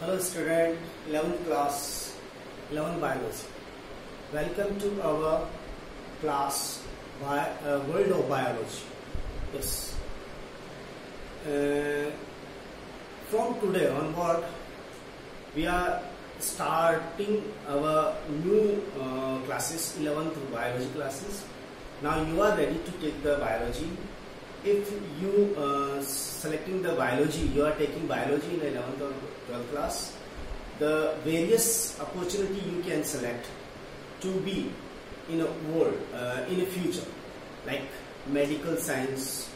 Hello student, 11th class, 11 biology. Welcome to our class by uh, World of Biology. Yes. Uh, from today onward, we are starting our new uh, classes, 11th biology classes. Now you are ready to take the biology If you uh, selecting the biology, you are taking biology in 11th or 12th class. The various opportunity you can select to be in a world uh, in a future, like medical science,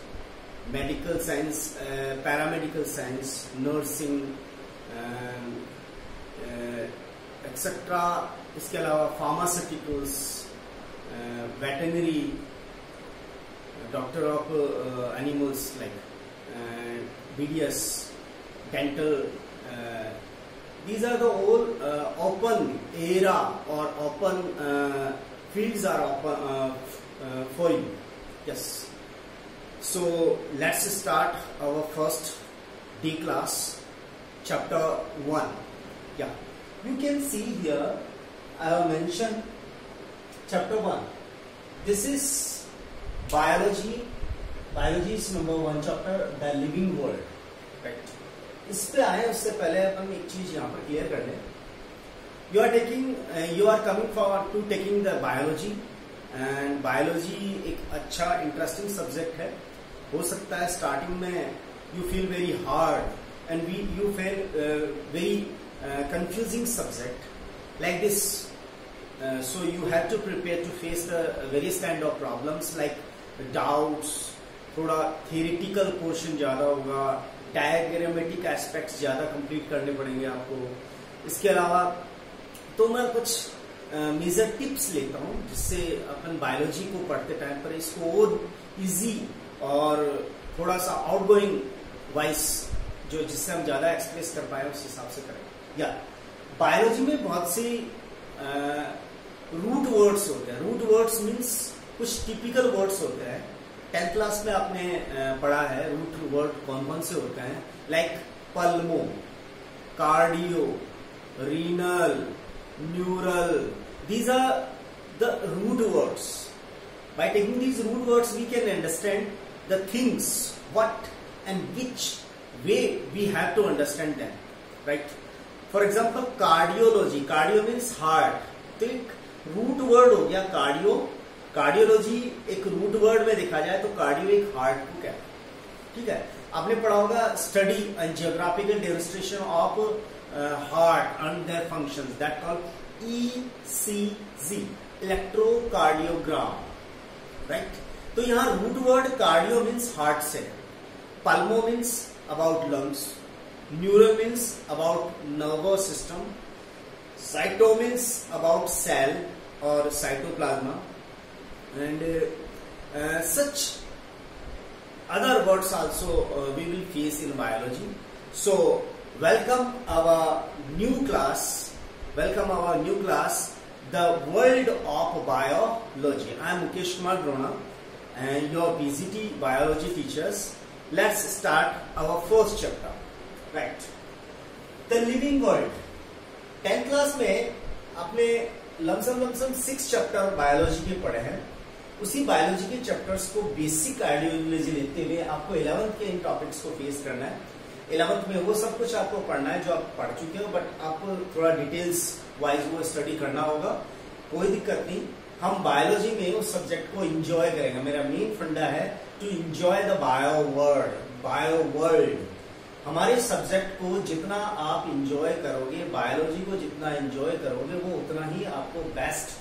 medical science, uh, paramedical science, nursing, etcetera इसके अलावा pharmaceuticals veterinary doctor of uh, animals like uh, BDS, dental. Uh, these are the whole uh, open era or open uh, fields are open uh, for you. Yes. So let's start our first D class, chapter one. Yeah, you can see here I have mentioned chapter one. This is biology. Biology is number one chapter, the living world. Right. इस पे आए उससे पहले अपन एक चीज़ यहाँ पर clear कर लें you are taking you are coming for to taking the biology and biology एक अच्छा इंटरेस्टिंग सब्जेक्ट है हो सकता है स्टार्टिंग में you feel very hard and we you feel very Uh, subject like this. Uh, so you have to prepare to face the various kind of problems like doubts, थोड़ा theoretical portion ज़्यादा होगा diagrammatic aspects ज़्यादा complete करने पड़ेंगे आपको। इसके अलावा तो मैं कुछ मेजर टिप्स लेता हूँ जिससे अपन बायोलॉजी को पढ़ते टाइम पर इसको और इजी और थोड़ा सा आउटगोइंग वाइस जो जिससे हम ज़्यादा एक्सप्रेस कर पाए उस हिसाब से करें। या बायोलॉजी में बहुत सी रूट वर्ड्स होते हैं। रूट वर्ड्स मीन्स कुछ टिपिकल वर्ड्स होते हैं। टेंथ क्लास में आपने पढ़ा है रूट वर्ड कौन कौन से होते हैं? Like pulmo cardio renal neural these are the root words by taking these root words, we can understand the things, what and which way we have to understand them, right? For example cardiology cardio means heart तो एक root word हो गया cardio cardiology एक root word में देखा जाए तो cardio एक हार्ट को क्या ठीक है आपने पढ़ा होगा study and geographical demonstration of heart and their function that call E C G electrocardiogram right तो यहाँ root word cardio means heart से pulmo means about lungs Neuro means about nervous system. Cyto means about cell or cytoplasma. And uh, uh, such other words also uh, we will face in biology. So welcome our new class. Welcome our new class, the world of biology. I am Mukesh Kumar Drona and your PCT biology teachers. Let's start our first chapter. Right the living world tenth class में आपने lump sum lump sum six chapter biology के पढ़े हैं उसी biology के chapters को basic ideology लेते हुए आपको इलेवंथ के इन टॉपिक्स को फेस करना है। इलेवंथ में वो सब कुछ आपको पढ़ना है जो आप पढ़ चुके हो बट आपको थोड़ा डिटेल्स वाइज वो स्टडी करना होगा। कोई दिक्कत नहीं। हम बायोलॉजी में उस सब्जेक्ट को इंजॉय करेंगे। मेरा मेन फंडा है to enjoy the bio world bio world हमारे सब्जेक्ट को जितना आप इंजॉय करोगे बायोलॉजी को जितना इंजॉय करोगे, वो उतना ही आपको बेस्ट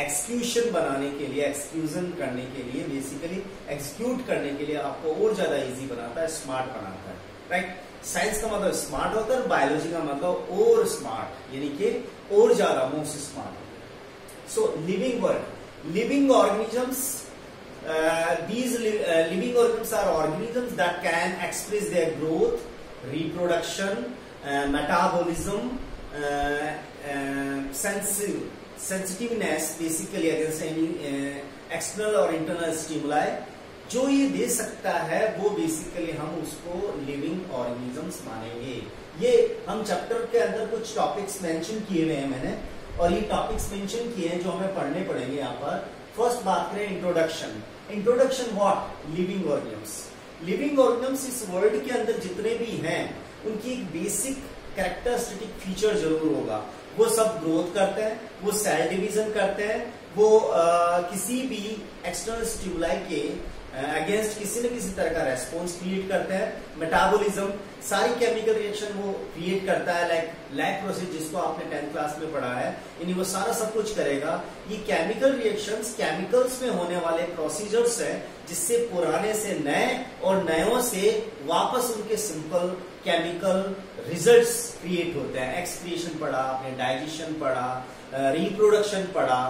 एक्सक्यूशन बनाने के लिए एक्सक्यूजन करने के लिए बेसिकली एक्सक्यूट करने के लिए आपको और ज़्यादा इजी बनाता है स्मार्ट बनाता है राइट साइंस का मतलब स्मार्ट होता है बायोलॉजी का मतलब और स्मार्ट यानी कि और ज़्यादा most smart so living world living organisms these uh, living organisms are organisms that can express their growth reproduction, uh, uh, uh, basically against any uh, external or internal stimuli जो ये दे सकता है वो basically हम उसको living organisms मानेंगे। ये हम चैप्टर के अंदर कुछ टॉपिक्स मेंशन किए हुए हैं मैंने और ये टॉपिक्स मेंशन किए हैं जो हमें पढ़ने पड़ेंगे यहाँ पर। फ़र्स्ट बात करें introduction introduction what living organisms living organisms इस वर्ल्ड के अंदर जितने भी हैं उनकी एक बेसिक कैरेक्टरिस्टिक फीचर ज़रूर होगा। वो सब ग्रोथ करते हैं वो सेल डिवीज़न करते हैं वो आ, किसी भी एक्सटर्नल स्टिमुलाई के अगेंस्ट किसी न किसी तरह का रेस्पॉन्स क्रिएट करते हैं मेटाबॉलिज्म सारी केमिकल रिएक्शन वो क्रिएट करता है लाइक लैक प्रोसेस जिसको आपने टेंथ क्लास में पढ़ा है यानी वो सारा सब कुछ करेगा। ये केमिकल रिएक्शंस केमिकल्स में होने वाले प्रोसीजर्स हैं जिससे पुराने से नए और नयों से वापस उनके सिंपल केमिकल रिजल्ट्स क्रिएट होते हैं। एक्सक्रिएशन पढ़ा आपने डाइजेशन पढ़ा रिप्रोडक्शन पढ़ा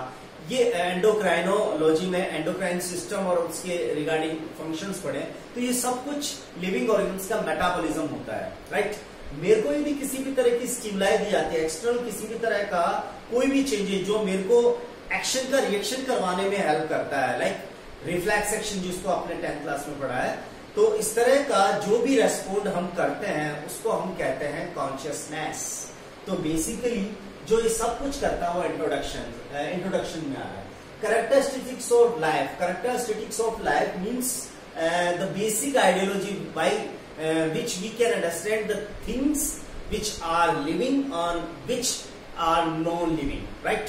ये एंडोक्राइनोलॉजी में एंडोक्राइन सिस्टम और उसके रिगार्डिंग फ़ंक्शंस पढ़े तो ये सब कुछ लिविंग ऑर्गेनिम्स का मेटाबॉलिज्म होता है राइट मेरे को यदि किसी भी तरह की स्टिमुलाई दी जाती है एक्सटर्नल किसी भी तरह का कोई भी चेंजेस जो मेरे को एक्शन का रिएक्शन करवाने में हेल्प करता है। लाइक रिफ्लैक्स एक्शन जिसको आपने टेंथ क्लास में पढ़ा है तो इस तरह का जो भी रेस्पोंड हम करते हैं, उसको हम कहते हैं कॉन्शियसनेस तो बेसिकली जो ये सब कुछ करता है वो इंट्रोडक्शन इंट्रोडक्शन में आ रहा है। Characteristics of life characteristics of life means the basic ideology by which we can understand the things which are living on which are non living right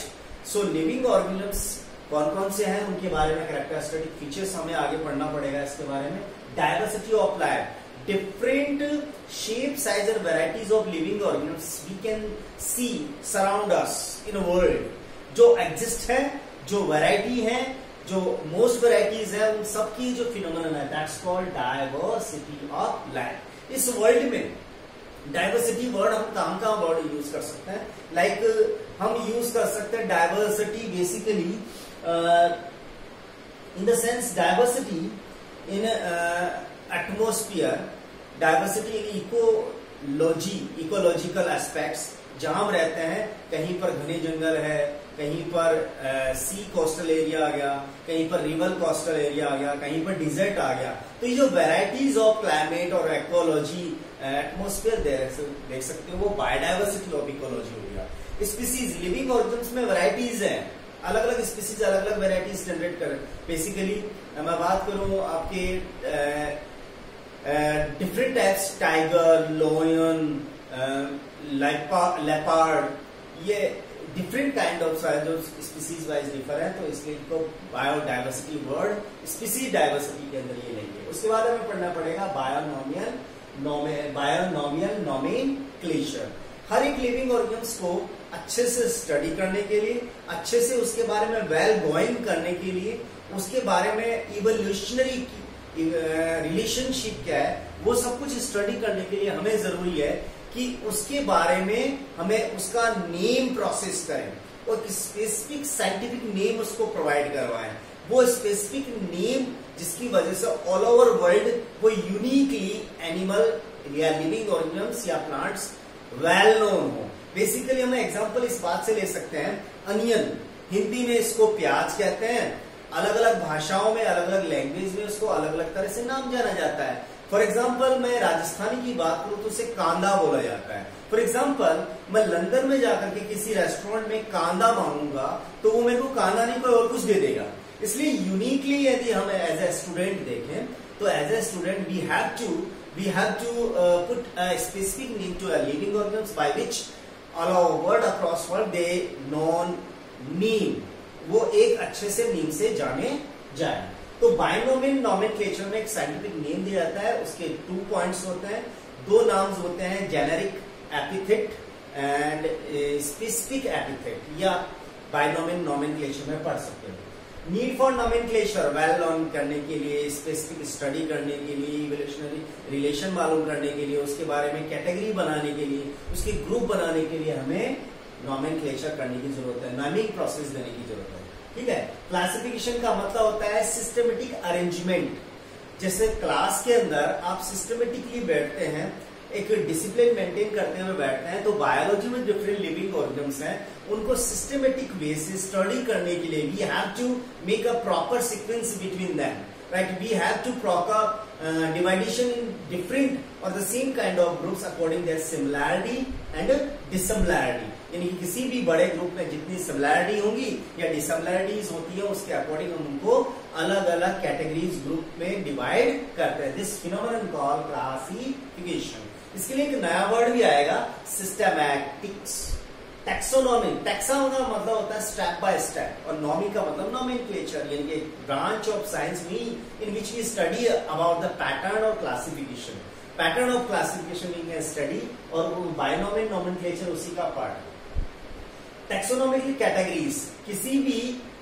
so living organisms कौन कौन से हैं? उनके बारे में करेक्टरिस्टिक फीचर्स हमें आगे पढ़ना पड़ेगा इसके बारे में। Diversity of life different shape, size and varieties of living organisms we can see surround us in world जो exist है जो variety है जो most varieties है उन सबकी जो phenomenon है that's called diversity of life इस world में डाइवर्सिटी वर्ड हम काम का वर्ड यूज़ कर सकते हैं लाइक like, हम यूज़ कर सकते हैं diversity basically in the sense diversity in atmosphere diversity ecology ecological aspects जहाँ हम रहते हैं, कहीं पर घने जंगल है, कहीं पर सी कोस्टल एरिया आ गया, कहीं पर रिवर कोस्टल एरिया आ गया, कहीं पर डिजर्ट आ गया तो ये जो वेराइटीज ऑफ़ क्लाइमेट और इकोलॉजी एटमोस्फियर देख सकते हो, वो बायोडाइवर्सिटी ऑफ़ इकोलॉजी हो गया। स्पीसीज लिविंग ऑर्गन्स में वेराइटीज है। अलग अलग स्पीसीज अलग अलग वेराइटीज जनरेट कर। बेसिकली मैं बात करूँ आपके different types tiger lion leopard ये डिफरेंट काइंड ऑफ़ जो स्पीसीज वाइज डिफर है तो इसलिए इनको बायोडाइवर्सिटी वर्ड स्पीसीज डाइवर्सिटी के अंदर ये लेंगे उसके बाद हमें पढ़ना पड़ेगा बायोनोमियल बायोनोमियल नोमेन क्लेशर हर एक लिविंग ऑर्गन्स को अच्छे से स्टडी करने के लिए, अच्छे से उसके बारे में वेल गोइंग करने के लिए, उसके बारे में इवोल्यूशनरी रिलेशनशिप क्या है, वो सब कुछ स्टडी करने के लिए हमें ज़रूरी है कि उसके बारे में हमें उसका नेम प्रोसेस करें। और स्पेसिफिक साइंटिफिक नेम उसको प्रोवाइड करवाएँ। वो स्पेसिफिक नेम जिसकी वजह से ऑल ओवर वर्ल्ड वो यूनिकली एनिमल या लिविंग ऑर्गेनिम्स या प्लांट्स वेल नोन हो। बेसिकली हम एग्जांपल इस बात से ले सकते हैं, अनियन। हिंदी में इसको प्याज कहते हैं। अलग अलग भाषाओं में अलग अलग लैंग्वेज में उसको अलग अलग तरह से नाम जाना जाता है। फॉर एग्ज़ाम्पल मैं राजस्थानी की बात करूँ तो उसे कांदा बोला जाता है। फॉर एग्ज़ाम्पल मैं लंदन में जाकर के किसी रेस्टोरेंट में कांदा मांगूँगा तो वो मेरे को कांदा नहीं, कोई और कुछ दे देगा। इसलिए यूनिकली यदि हम एज ए स्टूडेंट देखें तो as a student we have to we have to put specific name to organisms by which all world across across they known name वो एक अच्छे से नीम से जाने जाए। तो बायोनोमिन नॉमेनक्लेचर में एक साइंटिफिक नेम दिया जाता है, उसके टू पॉइंट्स होते हैं। दो नाम्स होते हैं generic epithet and specific epithet या बायोनोमिन नॉमेनक्लेचर में पढ़ सकते हैं। Need for nomenclature well learn करने के लिए स्पेसिफिक स्टडी करने के लिए इवोल्यूशनरी रिलेशन मालूम करने के लिए, उसके बारे में कैटेगरी बनाने के लिए, उसके ग्रुप बनाने के लिए हमें नॉमेनक्लेचर करने की ज़रूरत है नामिंग प्रोसेस देने की ज़रूरत है। ठीक है? क्लासिफिकेशन का मतलब होता है सिस्टमेटिक अरेंजमेंट जैसे क्लास के अंदर आप सिस्टमेटिकली बैठते हैं एक डिसिप्लिन मेंटेन करते हुए बैठते हैं तो बायोलॉजी में डिफरेंट लिविंग ऑर्गन्स हैं। उनको सिस्टमेटिक वे से स्टडी करने के लिए we have to make a proper sequence between them we have to proper uh, division in different or the same kind of groups according their similarity and dissimilarity यानी कि किसी भी बड़े group में जितनी सिमिलैरिटी होंगी या डिसमिलैरिटीज होती है उसके अकॉर्डिंग हम उनको अलग अलग कैटेगरीज ग्रुप में डिवाइड करते हैं। दिस फिनोमिनन कॉल क्लासिफिकेशन इसके लिए एक नया वर्ड भी आएगा सिस्टमैटिक्स टेक्सोनॉमी का मतलब होता है स्टेप बाय स्टेप और नॉमी का मतलब नॉमेनक्लेचर यानी कि branch of science we in which we study about the pattern और classification pattern of classification we can study और बायोनॉमिन नॉमेनक्लेचर उसी का पार्ट टेक्सोनॉमिकल कैटेगरीज किसी भी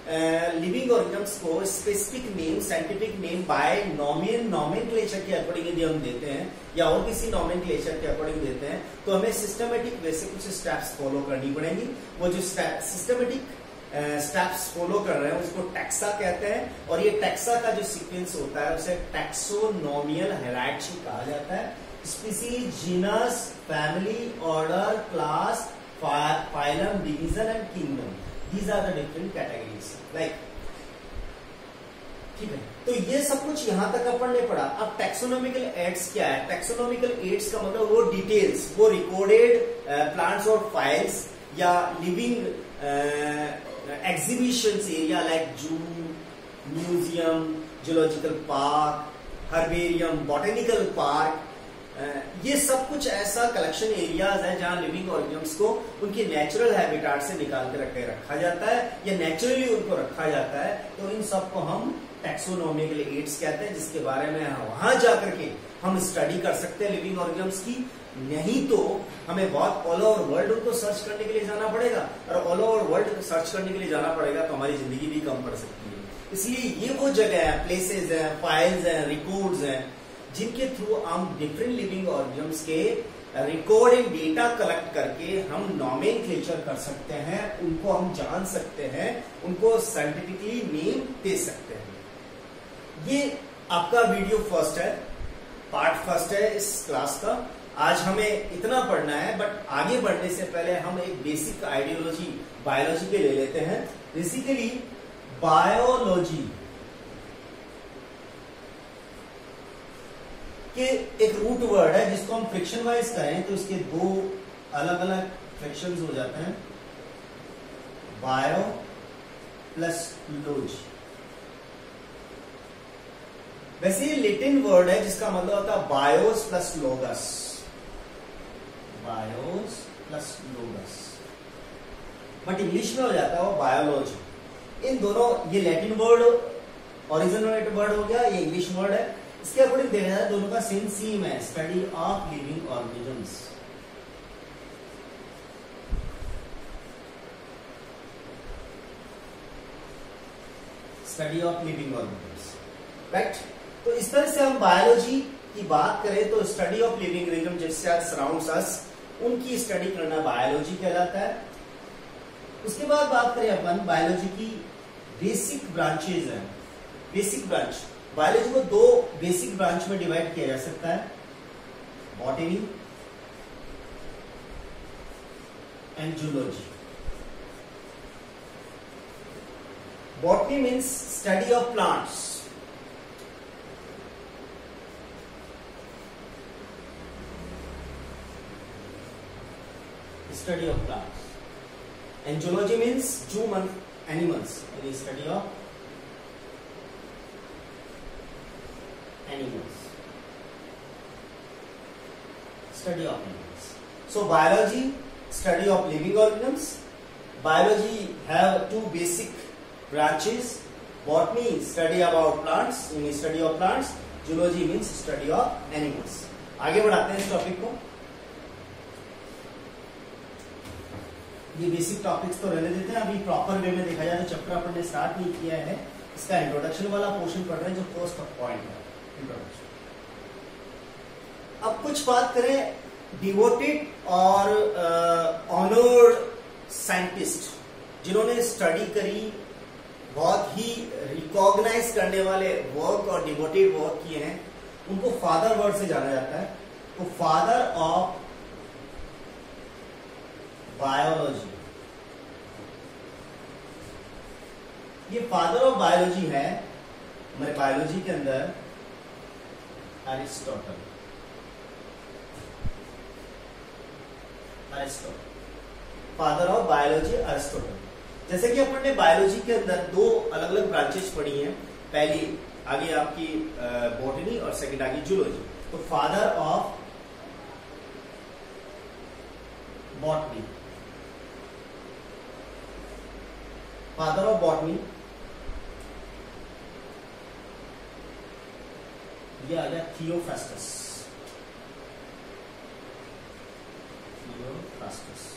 लिविंग ऑर्गेनिम्स को specific name scientific name binomial nomenclature के according यदि हम देते हैं या और किसी नॉमेनक्लेचर के अकॉर्डिंग देते हैं तो हमें सिस्टमेटिक वे से कुछ स्टेप्स फॉलो करनी पड़ेंगी वो जो सिस्टमेटिक स्टेप्स फॉलो कर रहे हैं उसको टेक्सा कहते हैं और ये टेक्सा का जो सीक्वेंस होता है उसे टेक्सोनोमियल हेराइटी कहा जाता है species genus family order class phylum, division and kingdom. These are the different categories. Like ठीक है? तो ये सब कुछ यहाँ तक अपन ने पढ़ा। अब टेक्सोनॉमिकल एड्स क्या है? टेक्सोनॉमिकल एड्स का मतलब वो डिटेल्स वो रिकॉर्डेड प्लांट्स और फाइल्स या living exhibition area like zoo museum zoological park herbarium botanical park ये सब कुछ ऐसा कलेक्शन एरियाज़ है जहाँ लिविंग ऑर्गेनिम्स को उनके नेचुरल हैबिटाट से निकाल के रखे, रखा जाता है या नेचुरली उनको रखा जाता है तो इन सबको हम टेक्सोनोमिकल एड्स कहते हैं, जिसके बारे में वहाँ जाकर के हम स्टडी कर सकते हैं लिविंग ऑर्गेनिम्स की। नहीं तो हमें बहुत ऑल ओवर वर्ल्ड उनको सर्च करने के लिए जाना पड़ेगा, और ऑल ओवर वर्ल्ड सर्च करने के लिए जाना पड़ेगा तो हमारी ज़िंदगी भी कम पड़ सकती है। इसलिए ये वो जगह है प्लेसेस है फाइल्स है रिकॉर्ड्स हैं जिनके थ्रू हम डिफरेंट लिविंग ऑर्गेनिम्स के रिकॉर्डिंग डेटा कलेक्ट करके हम नॉमेन कर सकते हैं, उनको हम जान सकते हैं, उनको साइंटिफिकली नेम दे सकते हैं। ये आपका वीडियो फ़र्स्ट है पार्ट फ़र्स्ट है इस क्लास का। आज हमें इतना पढ़ना है बट आगे बढ़ने से पहले हम एक बेसिक आइडियोलॉजी बायोलॉजी के ले लेते हैं। बेसिकली बायोलॉजी कि एक रूट वर्ड है, जिसको हम फ्रिक्शन वाइज करें तो इसके दो अलग अलग फ्रिक्शन हो जाते हैं। बायो प्लस लोज वैसे ये लिटिन वर्ड है, जिसका मतलब होता है bios plus logos bios plus logos but English में हो जाता है वो बायोलॉजी इन दोनों, ये लैटिन वर्ड ओरिजिनल वर्ड हो गया, ये इंग्लिश वर्ड है। इसके अकॉर्डिंग देखा जाए, दोनों का सेम सीम है study of living organisms study of living organisms right तो इस तरह से हम बायोलॉजी की बात करें तो स्टडी ऑफ़ लिविंग ऑर्गेनिज्म जिससे सराउंड अस उनकी स्टडी करना बायोलॉजी कहलाता है। उसके बाद बात करें अपन बायोलॉजी की बेसिक ब्रांचेज है। बेसिक ब्रांच बायोलॉजी को दो बेसिक ब्रांच में डिवाइड किया जा सकता है। Botany and zoology botany means study of plants study of plants and zoology means human animals यानी study of animals. Study of animals. So biology, study of living organisms. Biology have two basic branches. Botany, study about plants, means study of plants. Zoology means study of animals. आगे बढ़ाते हैं इस topic को ये basic topics तो रहने देते हैं अभी प्रॉपर वे में देखा जाए तो चैप्टर अपन ने स्टार्ट नहीं किया है इसका इंट्रोडक्शन वाला पोर्शन पढ़ रहे हैं जो फ़र्स्ट पॉइंट है अब कुछ बात करें डिवोटेड और ऑनर्ड साइंटिस्ट जिन्होंने स्टडी करी, बहुत ही रिकॉग्नाइज करने वाले वर्क और डिवोटेड वर्क किए हैं। उनको फादर वर्ड से जाना जाता है। तो फादर ऑफ़ बायोलॉजी ये फादर ऑफ़ बायोलॉजी है हमारे बायोलॉजी के अंदर Aristotle Aristotle father of biology Aristotle जैसे कि अपन ने बायोलॉजी के अंदर दो अलग अलग ब्रांचेस पढ़ी हैं। पहली, आगे आपकी बॉटनी और सेकंड आगे जूलॉजी तो father of botany father of botany ये आ गया थियोफेस्टस थियोफेस्टस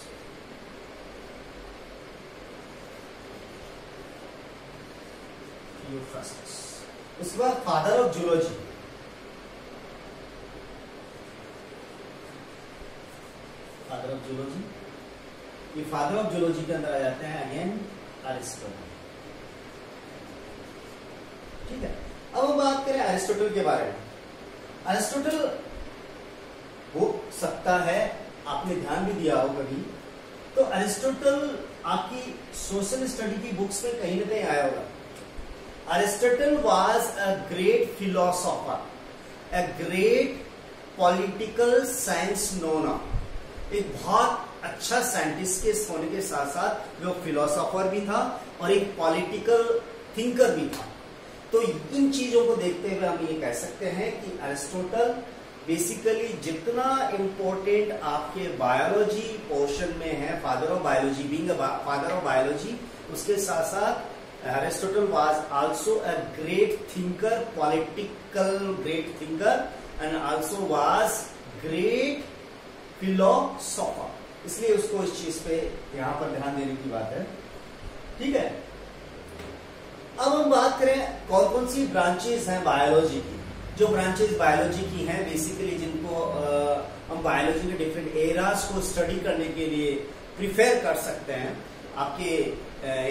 थियोफेस्टस उसके बाद father of zoology father of zoology ये फादर ऑफ़ जूलॉजी के अंदर आ जाते हैं अगेन अरिस्टोटल ठीक है? अब हम बात करें अरिस्टोटल के बारे में। अरिस्टोटल हो सकता है आपने ध्यान भी दिया हो कभी तो अरिस्टोटल आपकी सोशल स्टडी की बुक्स में कहीं ना कहीं आया होगा Aristotle was a great philosopher, a great political science knower. एक बहुत अच्छा साइंटिस्ट के होने के साथ साथ वो फिलोसोफर भी था और एक पॉलिटिकल थिंकर भी था तो इन चीज़ों को देखते हुए हम ये कह सकते हैं कि अरिस्टोटल बेसिकली जितना इंपॉर्टेंट आपके बायोलॉजी पोर्शन में है father of biology being father of biology उसके साथ साथ Aristotle was also a great thinker, political great thinker, and also was great philosopher. इसलिए उसको इस चीज़ पे यहाँ पर ध्यान देने की बात है। ठीक है? अब हम बात करें कौन कौन सी ब्रांचेस हैं बायोलॉजी की। जो ब्रांचेस बायोलॉजी की हैं बेसिकली जिनको हम बायोलॉजी के डिफरेंट एराज को स्टडी करने के लिए प्रिफेयर कर सकते हैं। आपके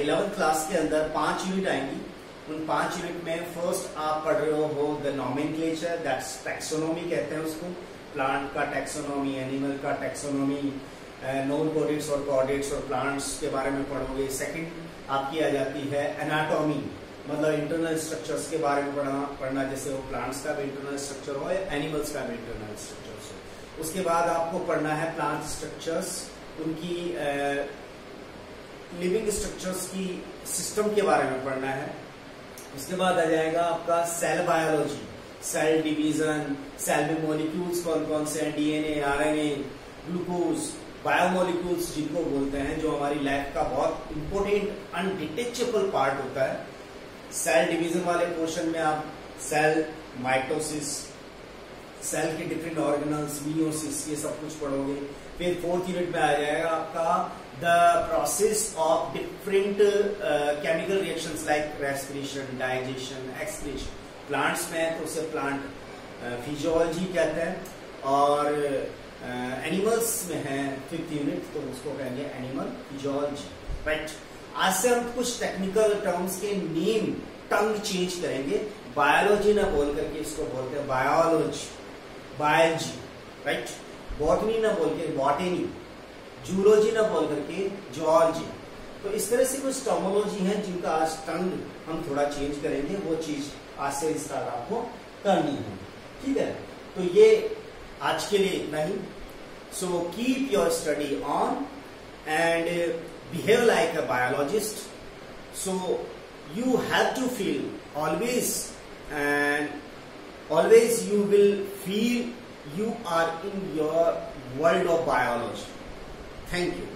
इलेवेंथ क्लास के अंदर पाँच यूनिट आएँगी। उन पाँच यूनिट में फ़र्स्ट आप पढ़ रहे हो द नॉमिनक्लेचर दैट्स टैक्सोनॉमी कहते हैं उसको। प्लांट का टैक्सोनॉमी एनिमल का टैक्सोनॉमी नॉन कोडिट्स और कॉडिट्स और प्लांट्स के बारे में पढ़ोगे। सेकंड आपकी आ जाती है एनाटॉमी मतलब इंटरनल स्ट्रक्चर्स के बारे में पढ़ना पढ़ना, जैसे वो प्लांट्स का भी इंटरनल स्ट्रक्चर हो या एनिमल्स का भी इंटरनल स्ट्रक्चर हो। उसके बाद आपको पढ़ना है प्लांट स्ट्रक्चर्स उनकी लिविंग स्ट्रक्चर्स की सिस्टम के बारे में पढ़ना है। उसके बाद आ जाएगा आपका cell biology cell division cell में मॉलिक्यूल्स कौन कौन से हैं डीएनए आरएनए ग्लूकोज बायोमोलिक्यूल्स जिनको बोलते हैं, जो हमारी लाइफ का बहुत इंपॉर्टेंट अनडिटेचेबल पार्ट होता है। सेल डिवीज़न वाले पोर्शन में आप सेल माइटोसिस सेल के डिफरेंट ऑर्गेनल्स मियोसिस ये सब कुछ पढ़ोगे फिर फोर्थ यूनिट में आ जाएगा आपका the process of different chemical reactions like respiration digestion excretion plants में तो उसे प्लांट फिजियोलॉजी uh, कहते हैं और एनिमल्स uh, में है फिफ्थ यूनिट तो उसको कहेंगे एनिमल फिजियोलॉजी राइट आज से हम कुछ टेक्निकल टर्म्स के नेम टंग चेंज करेंगे। बायोलॉजी ना बोल करके इसको बोलते हैं। बायोलॉजी बायोलॉजी राइट बॉटनी ना बोल के बॉटेनी जूलॉजी ना बोल करके जॉर्जी तो इस तरह से कुछ टर्मोलॉजी है जिनका आज टंग हम थोड़ा चेंज करेंगे। वो चीज़ आज से स्टार्ट आपको करनी है। ठीक है? तो ये आज के लिए इतना ही so keep your study on and behave like a biologist. So you have to feel always and always you will feel you are in your world of biology. Thank you.